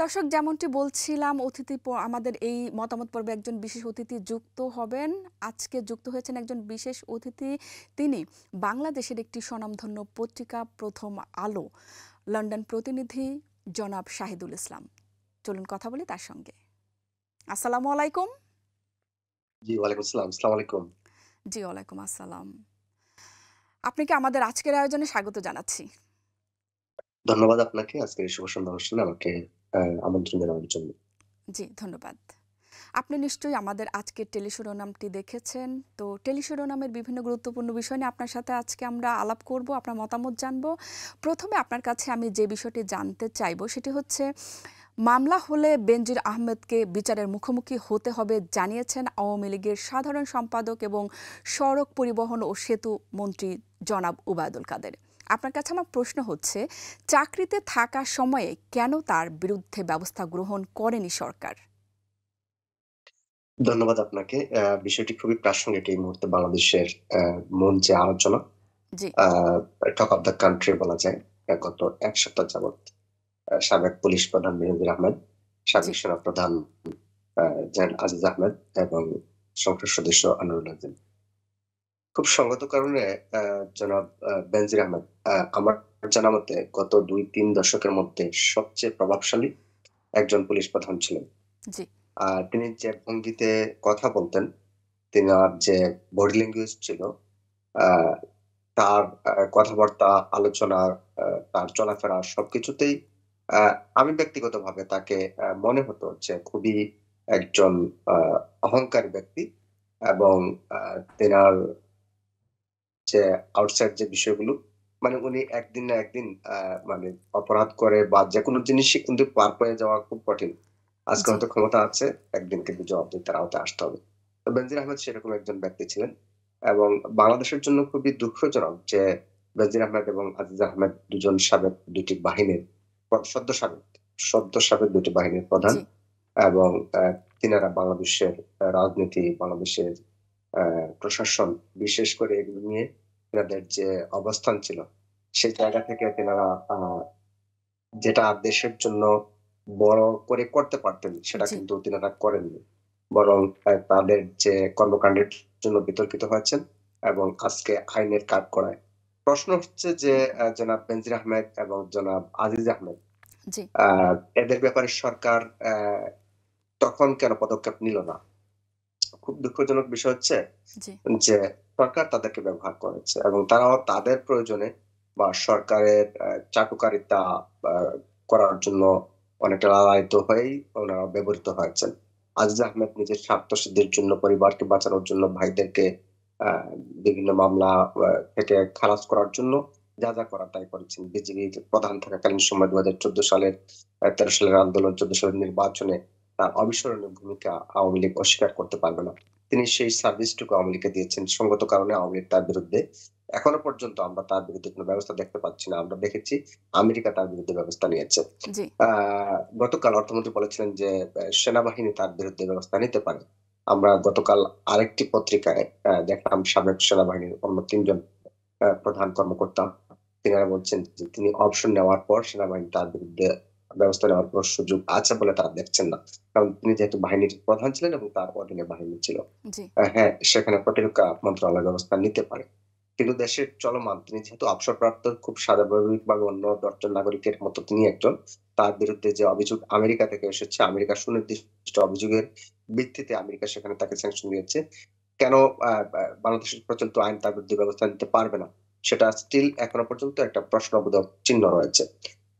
দর্শক যেমনটি বলছিলাম অতিথি আমাদের এই মতামত পর্বে একজন বিশেষ অতিথি যুক্ত হবেন। আজকে যুক্ত হয়েছেন একজন বিশেষ অতিথি। তিনি বাংলাদেশের একটি স্বনামধন্য পত্রিকা প্রথম আলো। লন্ডন প্রতিনিধি জনাব শাহিদুল ইসলাম। চলুন কথা বলি তার সঙ্গে। আসসালামু আলাইকুম। জি ওয়ালাইকুম আসসালাম। আসসালামু আলাইকুম। জি ওয়ালাইকুম আসসালাম। আপনাকে আমাদের আজকের আয়োজনে স্বাগত জানাচ্ছি? ধন্যবাদ আপনাকে। আজকের শুভ সন্ধ্যা অনুষ্ঠানে আমাকে আমন্ত্রণ জানানোর জন্য জি, ধন্যবাদ। আপনি নিশ্চয়ই আমাদের আজকের টেলিশিরোনামটি দেখেছেন। তো টেলিশিরোনামের বিভিন্ন গুরুত্বপূর্ণ বিষয় নিয়ে আপনার সাথে আজকে আমরা আলাপ করব, আপনার মতামত জানব। প্রথমে আপনার কাছে আমি যে বিষয়টি জানতে চাইব সেটি হচ্ছে, মামলা হলে বেনজির আহমেদকে বিচারের মুখোমুখি হতে হবে জানিয়েছেন আওয়ামী লীগের সাধারণ সম্পাদক এবং সড়ক পরিবহন ও সেতু মন্ত্রী জনাব উবায়দুল কাদের। আপনার কাছে আমার প্রশ্ন হচ্ছে চাকরিতে থাকা সময়ে কেন তার বিরুদ্ধে ব্যবস্থা গ্রহণ করেনি সরকার? ধন্যবাদ আপনাকে। বিষয়টি খুবই প্রাসঙ্গিক এই মুহূর্তে বাংলাদেশের মঞ্চে আলোচনা। জি। টক অফ দ্য কান্ট্রি বলা যায়। গত এক সপ্তাহ যাবৎ সাবেক পুলিশ প্রধান মেহেদুর আহমেদ সাবেক। সেনা প্রধান জেনারেল আজিজ আহমেদ এবং সংসদ সদস্য আনোয়ারুল আজিম খুব সঙ্গত কারণে জনাব বেনজির আহমেদ আহ, আমার জানা মতে গত দুই তিন দশকের মধ্যে সবচেয়ে প্রভাবশালী একজন পুলিশ প্রধান ছিলেন। আর তিনি যে ভঙ্গিতে কথা বলতেন তিনি আর যে বডি ল্যাঙ্গুয়েজ ছিল তার কথাবার্তা আলোচনা তার চলাফেরা সবকিছুতেই আহ, আমি ব্যক্তিগতভাবে তাকে মনে হতো যে খুবই একজন আহ, অহংকারী ব্যক্তি এবং আহ, তেনার যে আউটসাইড যে বিষয়গুলো মানে উনি একদিন না একদিন মানে অপরাধ করে বা যে কোনো জিনিসই কিন্তু পার পেয়ে যাওয়া খুব কঠিন। আজকে হয়তো ক্ষমতা আছে একদিন কিন্তু জবাবদিহিতার আওতায় আসতে হবে। তো বেনজির আহমেদ সেরকম একজন ব্যক্তি ছিলেন এবং বাংলাদেশের জন্য খুবই দুঃখজনক যে বেনজির আহমেদ এবং আজিজ আহমেদ দুজন সাবেক দুটি বাহিনীর সদ্য সাবেক সদ্য সাবেক দুটি বাহিনীর প্রধান এবং তিনারা বাংলাদেশের রাজনীতি বাংলাদেশের প্রশাসন বিশেষ করে এগুলো নিয়ে তেনাদের যে অবস্থান ছিল সেই জায়গা থেকে তেনারা যেটা দেশের জন্য বড় করে করতে পারতেন সেটা কিন্তু তিনারা করেননি। বরং তাদের যে কর্মকাণ্ডের জন্য বিতর্কিত হয়েছেন এবং আজকে আইনের কাজ করায়। প্রশ্ন হচ্ছে যে জনাব বেনজির আহমেদ এবং জনাব আজিজ আহমেদ আহ, এদের ব্যাপারে সরকার আহ, তখন কেন পদক্ষেপ নিল না? খুব দুঃখজনক বিষয় হচ্ছে যে সরকার তাদেরকে ব্যবহার করেছে এবং তারাও তাদের প্রয়োজনে বা সরকারের চাটুকারিতা করার জন্য অনেকটা লালায়িত হয়েই ওনারা ব্যবহৃত হয়েছেন। আজিজ আহমেদ নিজের স্বার্থ সিদ্ধির জন্য পরিবারকে বাঁচানোর জন্য ভাইদেরকে আহ, বিভিন্ন মামলা থেকে খালাস করার জন্য যা যা করার তাই করেছেন। বিজেপি প্রধান থাকাকালীন সময় দু হাজার চোদ্দ সালের তেরো সালের আন্দোলন চোদ্দ সালের নির্বাচনে অবিস্মরণীয় ভূমিকা আওয়ামী লীগ অস্বীকার করতে পারবে না। তিনি সেই সার্ভিসটুকু আওয়ামী লীগকে দিয়েছেন। সঙ্গত কারণে আওয়ামী লীগ তার বিরুদ্ধে এখনও পর্যন্ত আমরা তার বিরুদ্ধে কোনো ব্যবস্থা দেখতে পাচ্ছি না। আমরা দেখেছি আমেরিকা তার বিরুদ্ধে ব্যবস্থা নিয়েছে। গতকাল অর্থমন্ত্রী বলেছিলেন যে সেনাবাহিনী তার বিরুদ্ধে ব্যবস্থা নিতে পারে। আমরা গতকাল আরেকটি পত্রিকায় আহ, দেখলাম সাবেক সেনাবাহিনীর অন্য তিনজন প্রধান কর্মকর্তা। তিনারা বলছেন যে তিনি অপশন নেওয়ার পর সেনাবাহিনী তার বিরুদ্ধে ব্যবস্থা নেওয়ার কোনো সুযোগ আছে বলে তারা দেখছেন না। কারণ তিনি যেহেতু বাহিনীর প্রধান ছিলেন এবং তার অধীনে বাহিনী ছিল। হ্যাঁ সেখানে প্রতিরক্ষা মন্ত্রণালয় ব্যবস্থা নিতে পারে। কিন্তু দেশের চলমান তিনি যেহেতু অবসরপ্রাপ্ত খুব স্বাভাবিকভাবে অন্য দশজন নাগরিকের মতো তিনি একজন তার বিরুদ্ধে যে অভিযোগ আমেরিকা থেকে এসেছে আমেরিকা সুনির্দিষ্ট অভিযোগের ভিত্তিতে আমেরিকা সেখানে তাকে স্যাংশন দিয়েছে। কেন বাংলাদেশের প্রচলিত আইন তার বিরুদ্ধে ব্যবস্থা নিতে পারবে না? সেটা স্টিল এখনও পর্যন্ত একটা প্রশ্নবোধক চিহ্ন রয়েছে।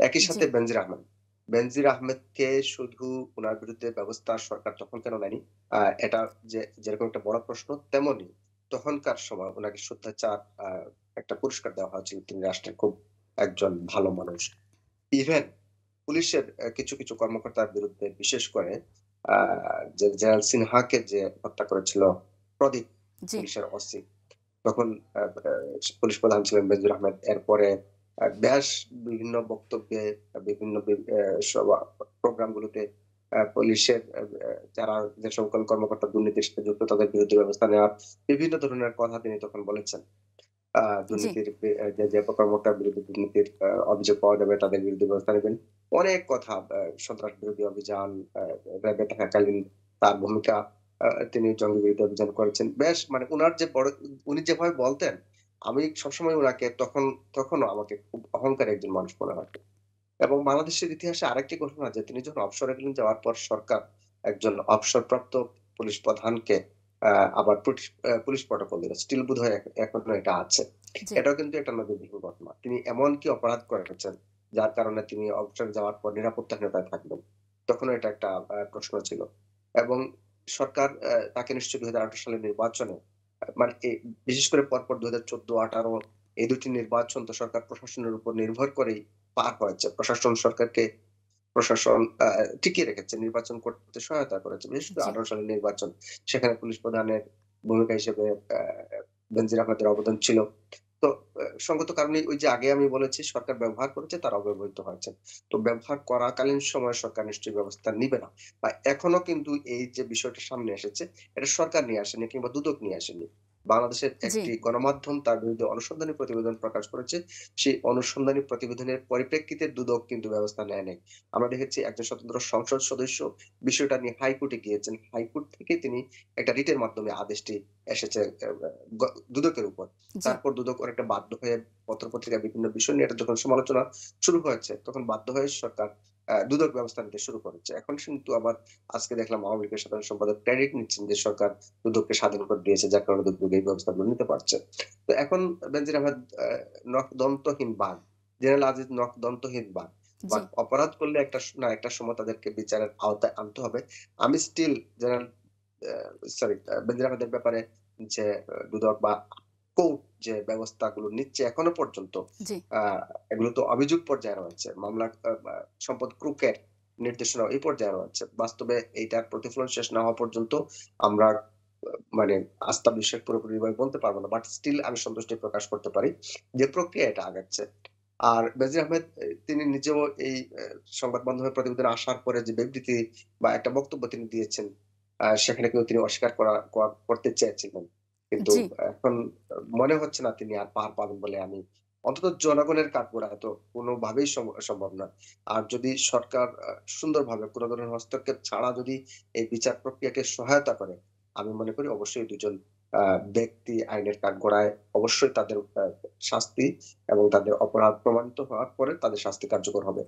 একই সাথে। বেনজির আহমেদ বেনজির আহমেদকে শুধু ওনার বিরুদ্ধে ব্যবস্থা সরকার তখন কেন নেয়নি? এটা যে যেরকম একটা বড় প্রশ্ন তেমনি তখনকার সময় ওনাকে শুদ্ধাচার আহ, একটা পুরস্কার দেওয়া হয়েছিল। তিনি রাষ্ট্রের খুব একজন ভালো মানুষ। ইভেন পুলিশের কিছু কিছু কর্মকর্তার বিরুদ্ধে বিশেষ করে আহ, যে জেনারেল সিনহাকে যে হত্যা করেছিল প্রদীপ পুলিশের ওসি তখন পুলিশ প্রধান ছিলেন বেনজুর আহমেদ। এরপরে ব্যাস বিভিন্ন বক্তব্যে বিভিন্ন প্রোগ্রাম গুলোতে আহ, পুলিশের যারা যে সকল কর্মকর্তা দুর্নীতির সাথে যুক্ত তাদের বিরুদ্ধে ব্যবস্থা নেওয়ার বিভিন্ন ধরনের কথা তিনি তখন বলেছেন। দুর্নীতির যে যে কর্মকর্তার বিরুদ্ধে দুর্নীতির অভিযোগ পাওয়া যাবে তাদের বিরুদ্ধে ব্যবস্থা নেবেন। অনেক কথা সন্ত্রাস বিরোধী অভিযান র্যাবে থাকাকালীন তার ভূমিকা আহ, তিনি জঙ্গি বিরোধী অভিযান করেছেন। বেশ মানে উনার যে বড় উনি যেভাবে বলতেন আমি সবসময় ওনাকে তখন তখনও আমাকে খুব অহংকারী একজন মানুষ মনে হয়। এবং বাংলাদেশের ইতিহাসে আরেকটি ঘটনা যে তিনি যখন অবসরে গেলেন যাওয়ার পর সরকার একজন অবসরপ্রাপ্ত পুলিশ প্রধানকে আবার পুলিশ প্রটোকল দিল। স্টিল বোধ হয় এখনও এটা আছে। এটাও কিন্তু একটা নজিরবিহীন ঘটনা। তিনি এমন কি অপরাধ করেছেন যার কারণে তিনি অবসরে যাওয়ার পর নিরাপত্তাহীনতায় থাকবেন তখন এটা একটা প্রশ্ন ছিল। এবং সরকার তাকে নিশ্চয়ই দুই হাজার আঠারো সালের নির্বাচনে মানে বিশেষ করে পরপর দু হাজার চোদ্দ আঠারো এই দুটি নির্বাচন তো সরকার প্রশাসনের উপর নির্ভর করেই পার হয়েছে প্রশাসন সরকারকে প্রশাসন আহ, টিকিয়ে রেখেছে নির্বাচন করতে সহায়তা করেছে। বিশেষ করে আঠারো সালের নির্বাচন সেখানে পুলিশ প্রধানের ভূমিকা হিসেবে আহ, বেনজির আহমেদের অবদান ছিল। তো সঙ্গত কারণে ওই যে আগে আমি বলেছি সরকার ব্যবহার করেছে, তারা অব্যবহৃত হয়েছে। তো ব্যবহার করাকালীন সময় সরকার নিশ্চয়ই ব্যবস্থা নিবে না বা এখনও কিন্তু এই যে বিষয়টা সামনে এসেছে, এটা সরকার নিয়ে আসেনি কিংবা দুদক নিয়ে আসেনি। বাংলাদেশের একটি গণমাধ্যম তার বিরুদ্ধে অনুসন্ধানী প্রতিবেদন প্রকাশ করেছে। সেই অনুসন্ধানী প্রতিবেদনের পরিপ্রেক্ষিতে দুদক কিন্তু ব্যবস্থা নেয় নাই। আমরা দেখেছি একজন স্বতন্ত্র সংসদ সদস্য বিষয়টা নিয়ে হাইকোর্টে গিয়েছেন। হাইকোর্ট থেকে তিনি একটা রিটের মাধ্যমে আদেশটি এসেছে দুদকের উপর। তারপর দুদক অনেকটা বাধ্য হয়ে পত্রপত্রিকা বিভিন্ন বিষয় নিয়ে এটা যখন সমালোচনা শুরু হয়েছে তখন বাধ্য হয়ে সরকার দুদক ব্যবস্থা নিতে শুরু করেছে। এখন কিন্তু আবার আজকে দেখলাম আওয়ামী লীগের সাধারণ সম্পাদক ক্রেডিট নিচ্ছেন যে সরকার দুদককে স্বাধীন করে দিয়েছে যার কারণে দুদক এই ব্যবস্থাগুলো নিতে পারছে। তো এখন বেনজির আহমেদ আহ, নখ দন্তহীন বাঘ জেনারেল আজিজ নখ দন্তহীন বাঘ অপরাধ করলে একটা না একটা সময় তাদেরকে বিচারের আওতায় আনতে হবে। আমি স্টিল জেনারেল সরি বেনজির আহমেদের ব্যাপারে যে দুদক বা কোর্ট যে ব্যবস্থাগুলো নিচ্ছে এখনও পর্যন্ত এগুলো তো অভিযোগ পর্যায়ে রয়েছে। মামলা সম্পদ ক্রুকের নির্দেশনা এই পর্যায়ে রয়েছে। বাস্তবে এইটার প্রতিফলন শেষ না হওয়া পর্যন্ত আমরা মানে আস্থা বিশ্বাস পুরোপুরি বলতে পারব না বাট স্টিল আমি সন্তুষ্টি প্রকাশ করতে পারি যে প্রক্রিয়া এটা আগাচ্ছে। আর বেজির আহমেদ তিনি নিজেও এই সংবাদ মাধ্যমের প্রতিবেদন আসার পরে যে বিবৃতি বা একটা বক্তব্য তিনি দিয়েছেন সেখানে কিন্তু তিনি অস্বীকার করা করা- করতে চেয়েছিলেন। কিন্তু। এখন মনে হচ্ছে না তিনি আর পার পাবেন বলে আমি অন্তত জনগণের কাঠগড়া তো কোনোভাবেই সম্ভব না। আর যদি সরকার সুন্দরভাবে কোনো ধরনের হস্তক্ষেপ ছাড়া যদি এই বিচার প্রক্রিয়াকে সহায়তা করে আমি মনে করি অবশ্যই দুজন ব্যক্তি আইনের কাঠগড়ায় অবশ্যই তাদের শাস্তি এবং তাদের অপরাধ প্রমাণিত হওয়ার পরে তাদের শাস্তি কার্যকর হবে।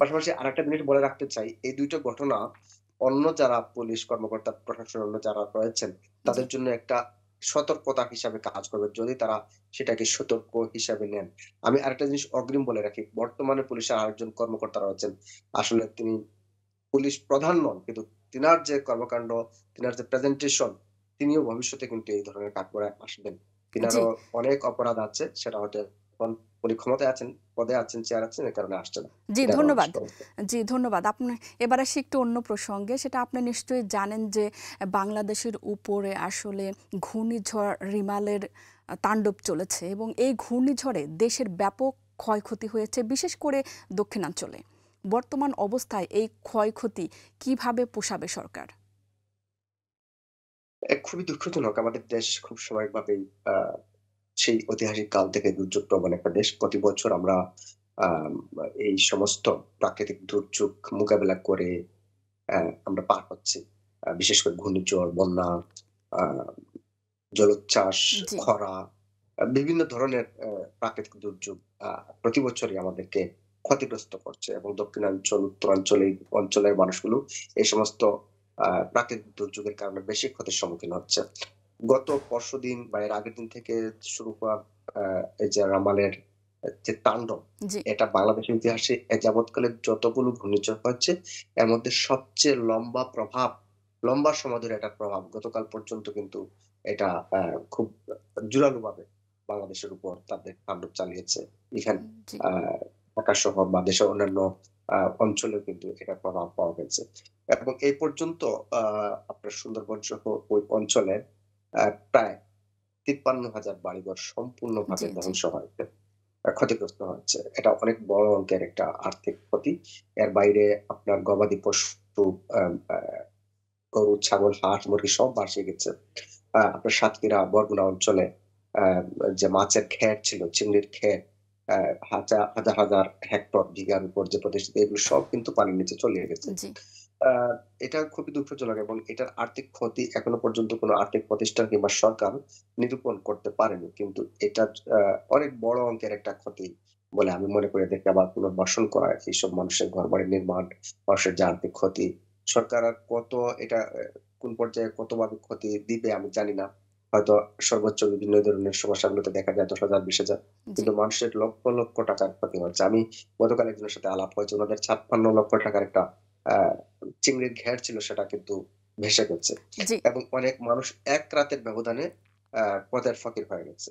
পাশাপাশি আরেকটা মিনিট বলে রাখতে চাই এই দুইটা ঘটনা অন্য যারা পুলিশ কর্মকর্তা প্রশাসন অন্য যারা রয়েছেন তাদের জন্য একটা সতর্কতা হিসাবে কাজ করবে যদি তারা সেটাকে সতর্ক হিসাবে নেন। আমি আরেকটা জিনিস অগ্রিম বলে রাখি বর্তমানে পুলিশের আরেকজন কর্মকর্তা রয়েছেন। আসলে তিনি পুলিশ প্রধান নন কিন্তু তিনার যে কর্মকাণ্ড তিনার যে প্রেজেন্টেশন তিনিও ভবিষ্যতে কিন্তু এই ধরনের কাজ করে আসবেন। তিনারও অনেক অপরাধ আছে সেটা হয়তো এখন উনি ক্ষমতায় আছেন পদে আছেন চেয়ার আছেন এই কারণে আসছে না জি ধন্যবাদ। জি ধন্যবাদ। আপনি এবার আসি একটু অন্য প্রসঙ্গে সেটা আপনি নিশ্চয়ই জানেন যে বাংলাদেশের উপরে আসলে ঘূর্ণিঝড় রিমালের তাণ্ডব চলেছে এবং এই ঘূর্ণিঝড়ে দেশের ব্যাপক ক্ষয়ক্ষতি হয়েছে বিশেষ করে দক্ষিণাঞ্চলে। বর্তমান অবস্থায় এই ক্ষয়ক্ষতি কীভাবে পোষাবে সরকার? খুবই দুঃখজনক। আমাদের দেশ খুব স্বাভাবিকভাবেই আহ, সেই ঐতিহাসিক কাল থেকে দুর্যোগ প্রবণ একটা দেশ। প্রতি বছর আমরা এই সমস্ত প্রাকৃতিক দুর্যোগ মোকাবেলা করে আমরা পার হচ্ছি। বিশেষ করে ঘূর্ণিঝড় বন্যা জলোচ্ছ্বাস খরা বিভিন্ন ধরনের প্রাকৃতিক দুর্যোগ আহ, প্রতি বছরই আমাদেরকে ক্ষতিগ্রস্ত করছে এবং দক্ষিণাঞ্চল উত্তরাঞ্চল এই অঞ্চলের মানুষগুলো এই সমস্ত আহ, প্রাকৃতিক দুর্যোগের কারণে বেশি ক্ষতির সম্মুখীন হচ্ছে। গত পরশু দিন বা এর আগের দিন থেকে শুরু হওয়া এই যে রামালের যে তাণ্ডব এটা বাংলাদেশের ইতিহাসে যাবৎকালে যতগুলো ঘূর্ণিঝড় হচ্ছে এর মধ্যে সবচেয়ে লম্বা প্রভাব লম্বা সময় ধরে এটার প্রভাব গতকাল পর্যন্ত কিন্তু এটা খুব জোরালো ভাবে বাংলাদেশের উপর তাদের তাণ্ডব চালিয়েছে। এখানে আহ, ঢাকা শহর বা দেশের অন্যান্য আহ, অঞ্চলেও কিন্তু এটার প্রভাব পাওয়া গেছে। এবং এই পর্যন্ত আহ, আপনার সুন্দরবন সহ ওই অঞ্চলের প্রায় তিপ্পান্ন হাজার বাড়িঘর সম্পূর্ণভাবে। ধ্বংস হয়েছে ক্ষতিগ্রস্ত হয়েছে এটা অনেক বড় অঙ্কের একটা আর্থিক ক্ষতি। এর বাইরে আপনার গবাদি পশু গরু ছাগল হাঁস মুরগি সব ভাসিয়ে গেছে। আহ, আপনার সাতক্ষীরা বরগুনা অঞ্চলে আহ, যে মাছের খের ছিল চিংড়ির খের আহ, হাজার হাজার হাজার হেক্টর বিঘার উপর যে প্রতিষ্ঠিত এগুলো সব কিন্তু পানির নিচে চলে গেছে। এটা খুবই দুঃখজনক এবং এটার আর্থিক ক্ষতি এখনও পর্যন্ত কোনো আর্থিক প্রতিষ্ঠান কিংবা সরকার নিরূপণ করতে পারেনি। কিন্তু এটা অনেক বড় অঙ্কের একটা ক্ষতি বলে আমি মনে করি দেখে আবার পুনর্বাসন করা এইসব মানুষের ঘর বাড়ি নির্মাণ মানুষের যে আর্থিক ক্ষতি সরকার আর কত এটা কোন পর্যায়ে কতভাবে ক্ষতি দিবে আমি জানি না। হয়তো সর্বোচ্চ বিভিন্ন ধরনের সমস্যাগুলোতে দেখা যায় দশ হাজার বিশ হাজার কিন্তু মানুষের লক্ষ লক্ষ টাকার ক্ষতি হচ্ছে। আমি গতকাল একজনের সাথে আলাপ হয়েছে ওনাদের ছাপ্পান্ন লক্ষ টাকার একটা আহ চিংড়ির ঘের ছিল সেটা কিন্তু ভেসে গেছে। এবং অনেক মানুষ এক রাতের ব্যবধানে পথের ফকির হয়ে গেছে।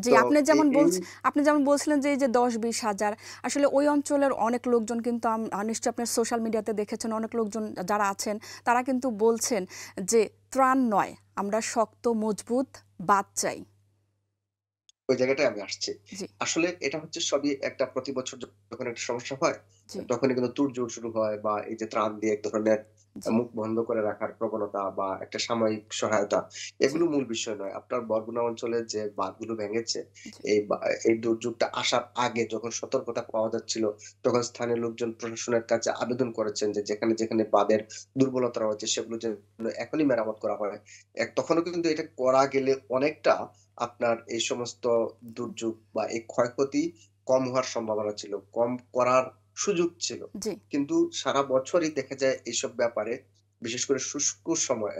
জি আপনি যেমন এই বলছ আপনি যেমন বলছিলেন যে এই যে দশ বিশ হাজার আসলে ওই অঞ্চলের অনেক লোকজন কিন্তু আম- আহ, নিশ্চয়ই আপনি সোশ্যাল মিডিয়াতে দেখেছেন অনেক লোকজন যারা আছেন তারা কিন্তু বলছেন যে ত্রাণ নয় আমরা শক্ত মজবুত বাদ চাই। ওই জায়গাটায় আমি আসছি। আসলে এটা হচ্ছে সবই একটা প্রতি বছর যখন একটা সমস্যা হয় তখনই কিন্তু তুরজোর শুরু হয় বা এই যে ত্রাণ দিয়ে এক ধরনের মুখ বন্ধ করে রাখার প্রবণতা বা একটা সাময়িক সহায়তা এগুলো মূল বিষয় নয়। আপনার বরগুনা অঞ্চলে যে বাঁধগুলো ভেঙেছে এই এই দুর্যোগটা আসার আগে যখন সতর্কতা পাওয়া যাচ্ছিল তখন স্থানীয় লোকজন প্রশাসনের কাছে আবেদন করেছেন যে যেখানে যেখানে বাঁধের দুর্বলতা রয়েছে সেগুলো যেন এখনই মেরামত করা হয়। এক তখনও কিন্তু এটা করা গেলে অনেকটা আপনার এই সমস্ত দুর্যোগ বা এই ক্ষয়ক্ষতি কম হওয়ার সম্ভাবনা ছিল। কম করার সুযোগ ছিল। কিন্তু সারা বছরই দেখা যায় এইসব ব্যাপারে বিশেষ করে শুষ্ক সময়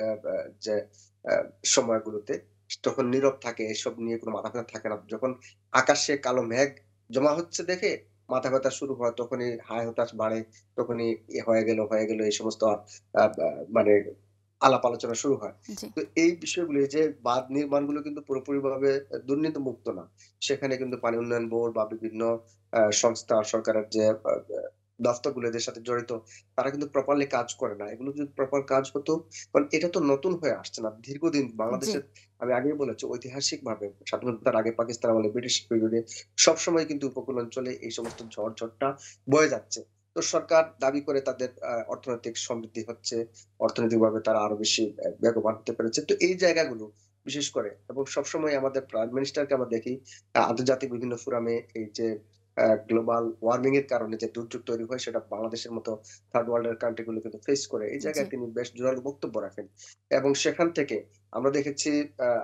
যে সময়গুলোতে তখন নীরব থাকে এসব নিয়ে কোনো মাথা ব্যথা থাকে না। যখন আকাশে কালো মেঘ জমা হচ্ছে দেখে মাথা ব্যথা শুরু হয় তখনই হায় হতাশ বাড়ে তখনই এ হয়ে গেল হয়ে গেল এই সমস্ত মানে আলাপ আলোচনা শুরু হয়। তো এই বিষয়গুলি যে বাঁধ নির্মাণগুলো কিন্তু পুরোপুরিভাবে দুর্নীতি মুক্ত না সেখানে কিন্তু পানি উন্নয়ন বোর্ড বা বিভিন্ন সংস্থা সরকারের যে দফতরগুলো এদের সাথে জড়িত তারা কিন্তু প্রপারলি কাজ করে না। এগুলো যদি প্রপার কাজ হতো কারণ এটা তো নতুন হয়ে আসছে না। দীর্ঘদিন জি। বাংলাদেশের আমি আগেই বলেছি ঐতিহাসিক ভাবে স্বাধীনতার আগে পাকিস্তান আমলে ব্রিটিশ পিরিয়ডে সবসময় কিন্তু উপকূল অঞ্চলে এই সমস্ত ঝড় ঝড়টা বয়ে যাচ্ছে। তো সরকার দাবি করে তাদের অর্থনৈতিক সমৃদ্ধি হচ্ছে অর্থনৈতিকভাবে তারা আরও বেশি বেগবান হতে পেরেছে। তো এই জায়গাগুলো বিশেষ করে এবং সবসময় আমাদের প্রাইম মিনিস্টারকে আমরা দেখি আন্তর্জাতিক বিভিন্ন ফোরামে এই যে গ্লোবাল ওয়ার্মিং এর কারণে যে দুর্যোগ তৈরি হয় সেটা বাংলাদেশের মতো থার্ড ওয়ার্ল্ড এর কান্ট্রি গুলো কিন্তু ফেস করে। এই জায়গায় তিনি বেশ জোরালো বক্তব্য রাখেন। এবং সেখান থেকে আমরা দেখেছি আহ,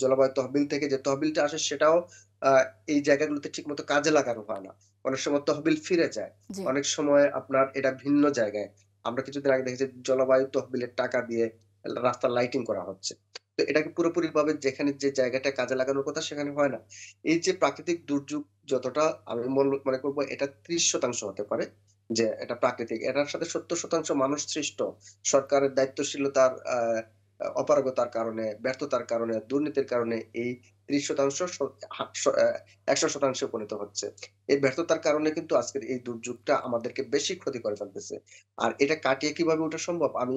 জলবায়ু তহবিল থেকে যে তহবিলটা আসে সেটাও আহ, এই জায়গাগুলোতে ঠিক মতো কাজে লাগানো হয় না। অনেক সময় তহবিল ফিরে যায়। অনেক সময় আপনার এটা ভিন্ন জায়গায়। আমরা কিছুদিন আগে দেখেছি জলবায়ু তহবিলের টাকা দিয়ে রাস্তার লাইটিং করা হচ্ছে। তো এটাকে পুরোপুরি ভাবে যেখানে যে জায়গাটা কাজে লাগানোর কথা সেখানে হয় না। এই যে প্রাকৃতিক দুর্যোগ যতটা আমি মন- মনে করব এটা ত্রিশ শতাংশ হতে পারে যে এটা প্রাকৃতিক। এটার সাথে সত্তর শতাংশ মানুষ সৃষ্ট। সরকারের দায়িত্বশীলতার আহ অপারগতার কারণে ব্যর্থতার কারণে দুর্নীতির কারণে এই ত্রিশ শতাংশ একশো শতাংশে উপনীত হচ্ছে। এই ব্যর্থতার কারণে কিন্তু আজকের এই দুর্যোগটা আমাদেরকে বেশি ক্ষতি করে ফেলতেছে। আর এটা কাটিয়ে কীভাবে ওঠা সম্ভব? আমি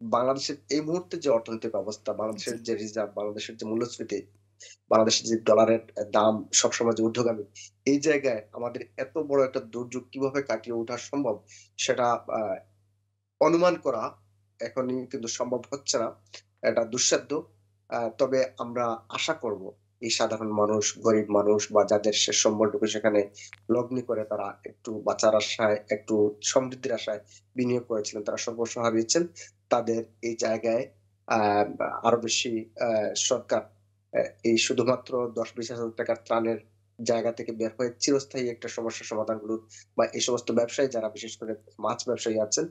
বাংলাদেশের এই মুহূর্তে যে অর্থনৈতিক অবস্থা বাংলাদেশের যে রিজার্ভ বাংলাদেশের যে মূল্যস্ফীতি বাংলাদেশের যে ডলারের দাম সবসময় যে ঊর্ধ্বগামী এই জায়গায় আমাদের এত বড় একটা দুর্যোগ কীভাবে কাটিয়ে ওঠা সম্ভব? সেটা আহ, অনুমান করা এখনই কিন্তু সম্ভব হচ্ছে না। এটা দুঃসাধ্য। তবে আমরা আশা করব এই সাধারণ মানুষ, গরিব মানুষ বা যাদের শেষ সম্বলটুকু সেখানে লগ্নি করে তারা একটু বাঁচার আশায়, একটু সমৃদ্ধির আশায় বিনিয়োগ করেছিলেন, তারা সর্বস্ব হারিয়েছেন তাদের এই জায়গায়, আহ, আরও বেশি সরকার এই শুধুমাত্র দশ বিশ হাজার টাকার ত্রাণের জায়গা থেকে বের হয়ে চিরস্থায়ী একটা সমস্যা সমাধান করুক বা এই সমস্ত ব্যবসায়ী যারা বিশেষ করে মাছ ব্যবসায়ী আছেন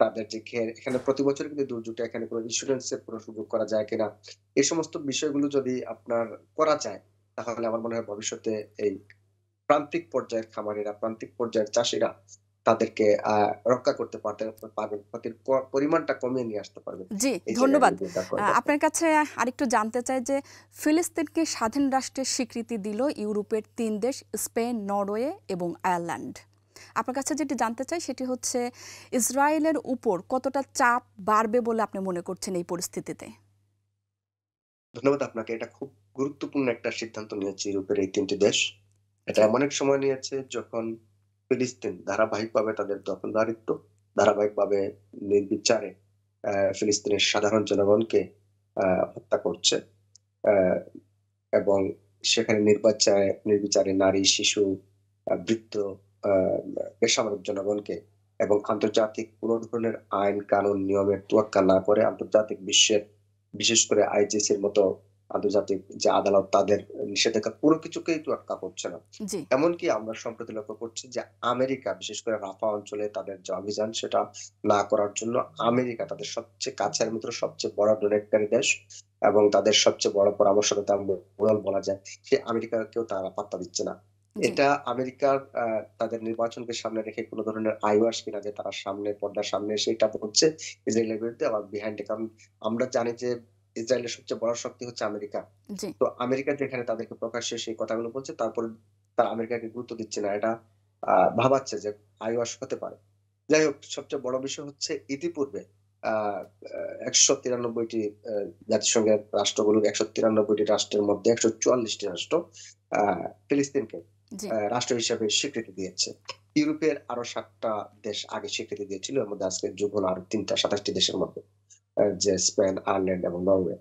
তাদের যে খেয়ে এখানে প্রতি বছর কিন্তু দুর্যোগটা এখানে কোনো ইন্স্যুরেন্স এর কোনো সুযোগ করা যায় কিনা, এই সমস্ত বিষয়গুলো যদি আপনার করা যায়, তাহলে আমার মনে হয় ভবিষ্যতে এই প্রান্তিক পর্যায়ের খামারিরা, প্রান্তিক পর্যায়ের চাষিরা তাদেরকে রক্ষা করতে পারবেন। ক্ষতির পরিমাণটা কমিয়ে নিয়ে আসতে পারবেন। জি ধন্যবাদ। আপনার কাছে আরেকটু জানতে চাই যে ফিলিস্তিনকে স্বাধীন রাষ্ট্রের স্বীকৃতি দিল ইউরোপের তিন দেশ স্পেন নরওয়ে এবং আয়ারল্যান্ড। আপনার কাছে যেটি জানতে চাই সেটি হচ্ছে ইসরায়েলের উপর কতটা চাপ বাড়বে বলে আপনি মনে করছেন এই পরিস্থিতিতে? ধন্যবাদ আপনাকে। এটা খুব গুরুত্বপূর্ণ একটা সিদ্ধান্ত নিয়েছে ইউরোপের এই তিনটি দেশ। এটা এমন এক সময় নিয়েছে যখন ফিলিস্তিন ধারাবাহিকভাবে তাদের দখলদারিত্ব ধারাবাহিকভাবে নির্বিচারে ফিলিস্তিনের সাধারণ জনগণকে হত্যা করছে। এবং সেখানে নির্বাচারে, নির্বিচারে নারী, শিশু বৃদ্ধ বেসামরিক জনগণকে এবং আন্তর্জাতিক কোন ধরনের আইন, কানুন, নিয়মের তোয়াক্কা না করে আন্তর্জাতিক বিশ্বের, বিশেষ করে আইজিসির মতো আন্তর্জাতিক যে আদালত তাদের নিষেধাজ্ঞা কোনো কিছুকেই তোয়াক্কা করছে না। এমনকি আমরা সম্প্রতি লক্ষ্য করছি যে আমেরিকা বিশেষ করে রাফা অঞ্চলে তাদের যে অভিযান সেটা না করার জন্য আমেরিকা তাদের সবচেয়ে কাছের মিত্র সবচেয়ে বড় ডোনেটকারী দেশ এবং তাদের সবচেয়ে বড় পরামর্শদাতা বলা যায় সে আমেরিকাকেও তারা পাত্তা দিচ্ছে না। এটা আমেরিকার আহ, তাদের নির্বাচনকে সামনে রেখে কোনো ধরনের আইওয়াস কিনা যে তারা সামনে পর্দার সামনে এসে এটা বলছে ইসরায়েলের বিরুদ্ধে আবার বিহাইন্ডে কারণ আমরা জানি যে ইসরায়েলের সবচেয়ে বড় শক্তি হচ্ছে আমেরিকা। তো আমেরিকা যেখানে তাদেরকে প্রকাশ্যে সেই কথাগুলো বলছে তারপরে তারা আমেরিকাকে গুরুত্ব দিচ্ছে না। এটা আহ, ভাবাচ্ছে যে আইওয়াস হতে পারে। যাই হোক সবচেয়ে বড় বিষয় হচ্ছে ইতিপূর্বে আহ একশো তিরানব্বইটি জাতিসংঘের রাষ্ট্রগুলো একশো তিরানব্বইটি রাষ্ট্রের মধ্যে একশো চুয়াল্লিশটি রাষ্ট্র আহ ফিলিস্তিনকে রাষ্ট্র হিসেবে স্বীকৃতি দিয়েছে। ইউরোপের আরও সাতটা দেশ আগে স্বীকৃতি দিয়েছিল এর মধ্যে আজকে যোগ হলো আরও তিনটা সাতাশটি দেশের মধ্যে। যে স্পেন আয়ারল্যান্ড এবং নরওয়ে।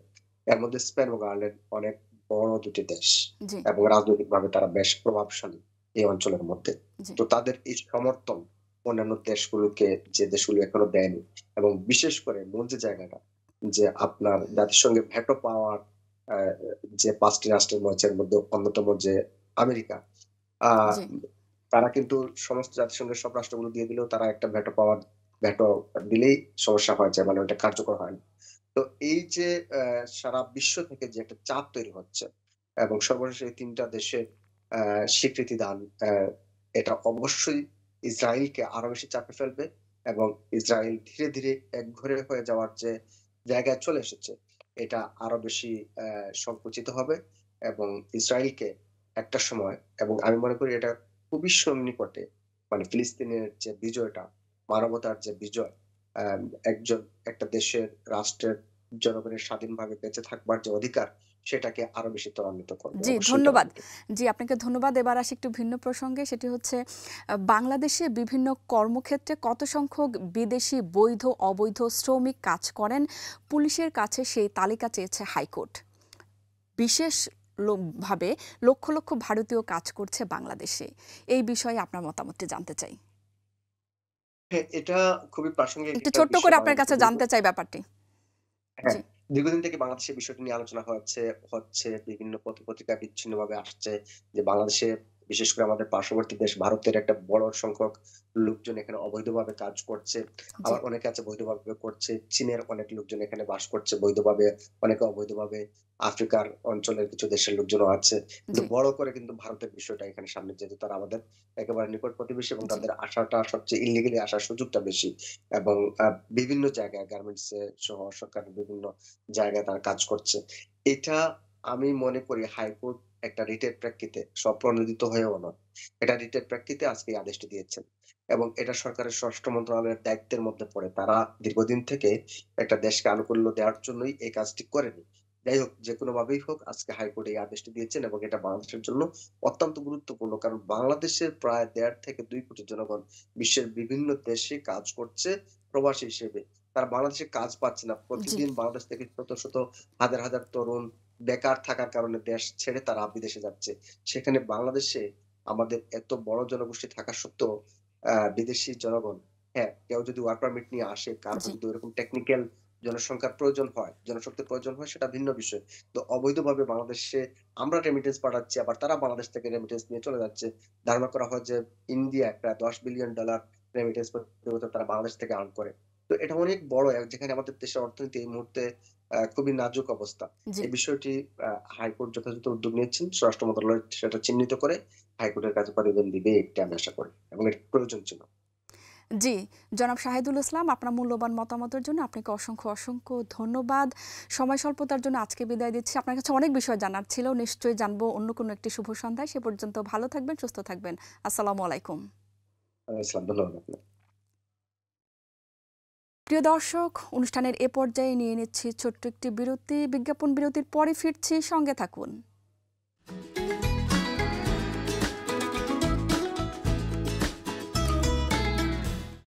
এর মধ্যে স্পেন এবং আয়ারল্যান্ড অনেক বড় দুটি দেশ এবং রাজনৈতিকভাবে তারা বেশ প্রভাবশালী এই অঞ্চলের মধ্যে। তো তাদের এই সমর্থন অন্যান্য দেশগুলোকে যে দেশগুলো এখনও দেয়নি এবং বিশেষ করে মূল যে জায়গাটা যে আপনার জাতিসংঘে ভেটো পাওয়ার আহ, যে পাঁচটি রাষ্ট্রের মধ্যে মধ্যে অন্যতম যে আমেরিকা আহ তারা কিন্তু সমস্ত জাতিসংঘের সব রাষ্ট্রগুলো দিয়ে দিলেও তারা একটা ভেটো পাওয়ার ভেটো দিলেই সমস্যা হয়ে যায় মানে ওটা কার্যকর হয় না। তো এই যে সারা বিশ্ব থেকে যে একটা চাপ তৈরি হচ্ছে, এবং সর্বশেষ এই তিনটা দেশের স্বীকৃতি দান এটা অবশ্যই ইসরায়েলকে আরও বেশি চাপে ফেলবে, এবং ইসরায়েল ধীরে ধীরে একঘরে হয়ে যাওয়ার যে জায়গায় চলে এসেছে, এটা আরও বেশি সংকুচিত হবে, এবং ইসরায়েলকে একটা সময়, এবং আমি মনে করি এটা খুবই সন্নিকটে মানে ফিলিস্তিনের যে বিজয়টা মানবতার যে বিজয় একজন একটা দেশের রাষ্ট্রের জনগণের স্বাধীনভাবে বেঁচে থাকবার যে অধিকার সেটাকে আরও বেশি ত্বরান্বিত করবে। জি, ধন্যবাদ। জি আপনাকে ধন্যবাদ। এবার আসি একটু ভিন্ন প্রসঙ্গে সেটি হচ্ছে বাংলাদেশে বিভিন্ন কর্মক্ষেত্রে কত সংখ্যক বিদেশি বৈধ অবৈধ শ্রমিক কাজ করেন? পুলিশের কাছে সেই তালিকা চেয়েছে হাইকোর্ট। বিশেষ ভাবে লক্ষ লক্ষ ভারতীয় কাজ করছে বাংলাদেশে। এই বিষয়ে আপনার মতামতটি জানতে চাই। এটা খুবই প্রাসঙ্গিক একটু ছোট্ট করে আপনার কাছে জানতে চাই ব্যাপারটি। হ্যাঁ দীর্ঘদিন থেকে বাংলাদেশের বিষয়টি নিয়ে আলোচনা হচ্ছে হচ্ছে বিভিন্ন পত্রিকা বিচ্ছিন্ন ভাবে আসছে যে বাংলাদেশে বিশেষ করে আমাদের পার্শ্ববর্তী দেশ ভারতের একটা বড় সংখ্যক লোকজন এখানে অবৈধভাবে কাজ করছে। আবার অনেকে আছে বৈধভাবে করছে। চীনের অনেক লোকজন এখানে বাস করছে বৈধভাবে। অনেকে অবৈধভাবে আফ্রিকার অঞ্চলের কিছু দেশের লোকজনও আছে। কিন্তু বড় করে কিন্তু ভারতের বিষয়টা এখানে সামনে যেহেতু তারা আমাদের একেবারে নিকট প্রতিবেশী এবং তাদের আসাটা সবচেয়ে ইলিগেলি আসার সুযোগটা বেশি। এবং বিভিন্ন জায়গায় গার্মেন্টস সহ সরকারের বিভিন্ন জায়গায় তারা কাজ করছে। এটা আমি মনে করি হাইকোর্ট একটা রিটের প্রেক্ষিতে স্বপ্রণোদিত হয়েও নয়। এটা রিটের প্রেক্ষিতে আজকে আদেশটি দিয়েছেন এবং এটা সরকারের স্বরাষ্ট্র মন্ত্রণালয়ের দায়িত্বের মধ্যে পড়ে। তারা দীর্ঘদিন থেকে একটা দেশকে আনুকূল্য দেওয়ার জন্যই এই কাজটি করেনি। যাই হোক যে কোনো ভাবেই হোক আজকে হাইকোর্ট এই আদেশটি দিয়েছেন এবং এটা বাংলাদেশের জন্য অত্যন্ত গুরুত্বপূর্ণ কারণ বাংলাদেশের প্রায় দেড় থেকে দুই কোটি জনগণ বিশ্বের বিভিন্ন দেশে কাজ করছে প্রবাসী হিসেবে। তারা বাংলাদেশে কাজ পাচ্ছে না। প্রতিদিন বাংলাদেশ থেকে শত শত হাজার হাজার তরুণ বেকার থাকার কারণে দেশ ছেড়ে তারা বিদেশে যাচ্ছে। সেখানে বাংলাদেশে আমাদের এত বড় জনগোষ্ঠী থাকা সত্ত্বেও বিদেশি জনগণ হ্যাঁ কেউ যদি ওয়ার্ক পারমিট নিয়ে আসে কারও। যদি ওরকম টেকনিক্যাল জনসংখ্যার প্রয়োজন হয় জনশক্তির প্রয়োজন হয় সেটা ভিন্ন বিষয়। তো অবৈধভাবে বাংলাদেশে আমরা রেমিটেন্স পাঠাচ্ছি আবার তারা বাংলাদেশ থেকে রেমিটেন্স নিয়ে চলে যাচ্ছে। ধারণা করা হয় যে ইন্ডিয়া প্রায় দশ বিলিয়ন ডলার রেমিটেন্স প্রতি বছর তারা বাংলাদেশ থেকে আর্ন করে। তো এটা অনেক বড় এক- যেখানে আমাদের দেশের অর্থনীতি এই মুহূর্তে খুবই নাজুক অবস্থা। এই বিষয়টি হাইকোর্ট যথাযথ উদ্যোগ নিয়েছেন। স্বরাষ্ট্র মন্ত্রণালয় সেটা চিহ্নিত করে হাইকোর্টের কাছে প্রতিবেদন দিবে এটা আমি আশা করি এবং এটা প্রয়োজন ছিল। জি জনাব শাহিদুল ইসলাম আপনার মূল্যবান মতামতের জন্য আপনাকে অসংখ্য অসংখ্য ধন্যবাদ। সময় স্বল্পতার জন্য আজকে বিদায় দিচ্ছি। আপনার কাছে অনেক বিষয় জানার ছিল নিশ্চয়ই জানব অন্য কোনো একটি শুভ সন্ধ্যায়। সে পর্যন্ত ভালো থাকবেন সুস্থ থাকবেন। আসসালামু আলাইকুম। ধন্যবাদ আপনাকে। প্রিয় দর্শক, অনুষ্ঠানের এ পর্যায়ে নিয়ে নিচ্ছি ছোট্ট একটি বিরতি। বিজ্ঞাপন বিরতির পরে ফিরছি। সঙ্গে থাকুন।